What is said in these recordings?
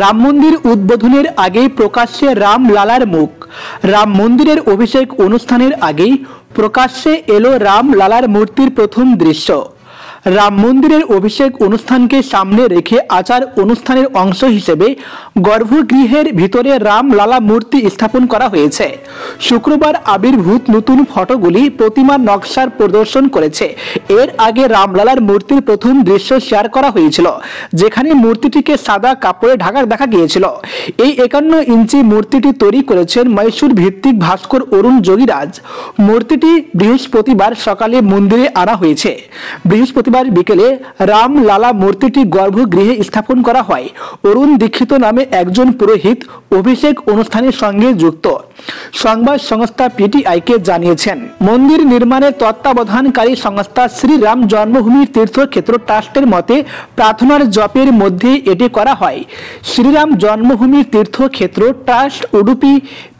রাম মন্দির উদ্বোধনের আগেই প্রকাশ্যে রাম লালার মুখ। রাম মন্দিরের অভিষেক অনুষ্ঠানের আগেই প্রকাশ্যে এলো রাম লালার মূর্তির প্রথম দৃশ্য। রাম মন্দিরের অভিষেক অনুষ্ঠানকে সামনে রেখে আচার অনুষ্ঠানের অংশ হিসেবে গর্ভগৃহের ভিতরে রাম লালা মূর্তি স্থাপন করা হয়েছে। শুক্রবার আবির্ভূত নতুন ফটোগুলি প্রতিমার নকশার প্রদর্শন করেছে। এর আগে রামলালার মূর্তির প্রথম দৃশ্য শেয়ার করা হয়েছিল, যেখানে মূর্তিটিকে সাদা কাপড়ে ঢাকা দেখা গিয়েছিল। এই একান্ন ইঞ্চি মূর্তিটি তৈরি করেছেন মহীশূর ভিত্তিক ভাস্কর অরুণ যোগীরাজ। মূর্তিটি বৃহস্পতিবার সকালে মন্দিরে আনা হয়েছে। বৃহস্পতিবার বিকেলে রাম লালা মূর্তিটি গর্ভগৃহে স্থাপন করা হয়। অরুণ দীক্ষিত নামে একজন পুরোহিত অভিষেক অনুষ্ঠানের সঙ্গে যুক্ত। সংবাদ সংস্থা পিটিআইকে জানিয়েছেন, মন্দির নির্মাণের তত্ত্বাবধানকারী সংস্থা শ্রীরাম জন্মভূমির তীর্থক্ষেত্র ট্রাস্টের মতে প্রার্থনার জপের মধ্যে এটি করা হয়। শ্রীরাম জন্মভূমির তীর্থক্ষেত্র ট্রাস্ট উডুপি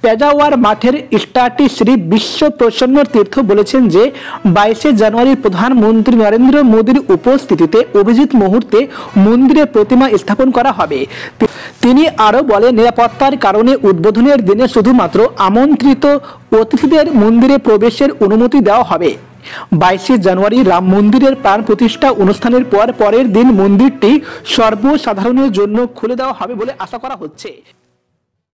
পেজাওয়ার মাঠের স্টার্টি শ্রী বিশ্ব প্রসন্ন তীর্থ বলেছেন যে, বাইশে জানুয়ারি প্রধানমন্ত্রী নরেন্দ্র মোদীর উপস্থিতিতে অভিজিৎ মুহূর্তে মন্দিরে প্রতিমা স্থাপন করা হবে। তিনি আরও বলেন, নিরাপত্তার কারণে উদ্বোধনের দিনে শুধুমাত্র আমন্ত্রিত অতিথিদের মন্দিরে প্রবেশের অনুমতি দেওয়া হবে। বাইশে জানুয়ারি রাম মন্দিরের প্রাণ প্রতিষ্ঠা অনুষ্ঠানের পর পরের দিন মন্দিরটি সর্বসাধারণের জন্য খুলে দেওয়া হবে বলে আশা করা হচ্ছে।